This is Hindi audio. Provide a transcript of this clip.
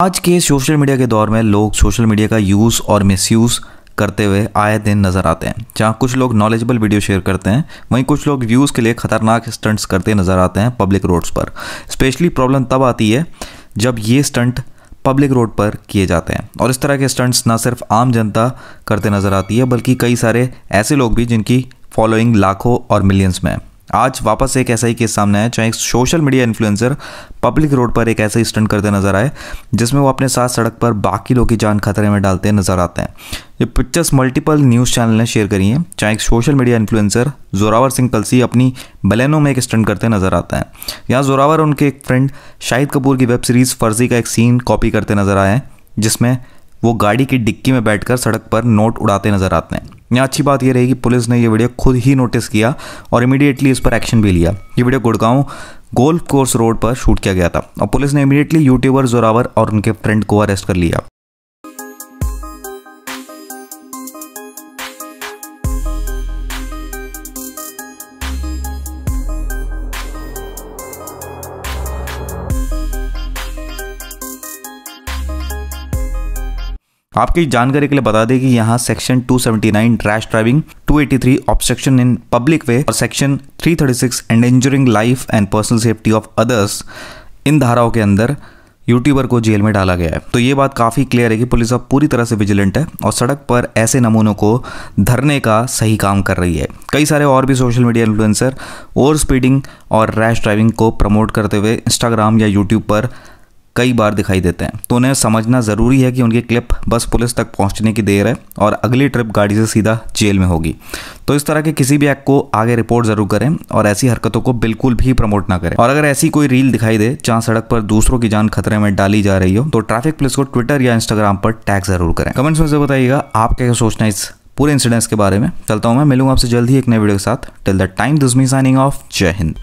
आज के सोशल मीडिया के दौर में लोग सोशल मीडिया का यूज़ और मिसयूज़ करते हुए आए दिन नज़र आते हैं। जहाँ कुछ लोग नॉलेजेबल वीडियो शेयर करते हैं, वहीं कुछ लोग व्यूज़ के लिए खतरनाक स्टंट्स करते नज़र आते हैं पब्लिक रोड्स पर। स्पेशली प्रॉब्लम तब आती है जब ये स्टंट पब्लिक रोड पर किए जाते हैं। और इस तरह के स्टंट्स ना सिर्फ़ आम जनता करते नज़र आती है, बल्कि कई सारे ऐसे लोग भी जिनकी फॉलोइंग लाखों और मिलियंस में है। आज वापस एक ऐसा ही केस सामने आया चाहे एक social media influencer public road पर एक ऐसा स्टंट करते नज़र आए, जिसमें वो अपने साथ सड़क पर बाकी लोगों की जान खतरे में डालते नज़र आते हैं। ये पिक्चर्स मल्टीपल न्यूज़ चैनल ने शेयर करी हैं चाहे एक social media influencer Zorawar Singh Kalsi अपनी बलेनो में एक स्टंट करते नज़र आता है। यहाँ जोरावर उनके एक फ्रेंड शाहिद कपूर की वेब सीरीज़ फर्जी का एक सीन कॉपी करते नज़र आए हैं, जिसमें वो गाड़ी की डिक्की में बैठकर सड़क पर नोट उड़ाते नज़र आते हैं। यहाँ अच्छी बात यह रही कि पुलिस ने ये वीडियो खुद ही नोटिस किया और इमीडिएटली इस पर एक्शन भी लिया। ये video Gurgaon golf course road पर शूट किया गया था और पुलिस ने इमीडिएटली यूट्यूबर जोरावर और उनके फ्रेंड को अरेस्ट कर लिया। आपकी जानकारी के लिए बता दें कि यहाँ section 279 rash driving 283 obstruction in public way और section 336 endangering life and personal safety of others इन धाराओं के अंदर यूट्यूबर को जेल में डाला गया है। तो ये बात काफ़ी क्लियर है कि पुलिस अब पूरी तरह से विजिलेंट है और सड़क पर ऐसे नमूनों को धरने का सही काम कर रही है। कई सारे और भी social media influencer over speeding और रैश ड्राइविंग को प्रमोट करते हुए इंस्टाग्राम या यूट्यूब पर कई बार दिखाई देते हैं। तो उन्हें समझना ज़रूरी है कि उनकी क्लिप बस पुलिस तक पहुँचने की देर है और अगली ट्रिप गाड़ी से सीधा जेल में होगी। तो इस तरह के किसी भी एक्ट को आगे रिपोर्ट ज़रूर करें और ऐसी हरकतों को बिल्कुल भी प्रमोट ना करें। और अगर ऐसी कोई रील दिखाई दे जहाँ सड़क पर दूसरों की जान खतरे में डाली जा रही हो तो ट्रैफ़िक पुलिस को ट्विटर या इंस्टाग्राम पर टैग ज़रूर करें। कमेंट्स में से बताइएगा, आप क्या सोचना है इस पूरे इंसिडेंट्स के बारे में। चलता हूँ मैं, मिलूँगा आपसे जल्द ही एक नए वीडियो के साथ। Till the time this me signing off जय हिंद।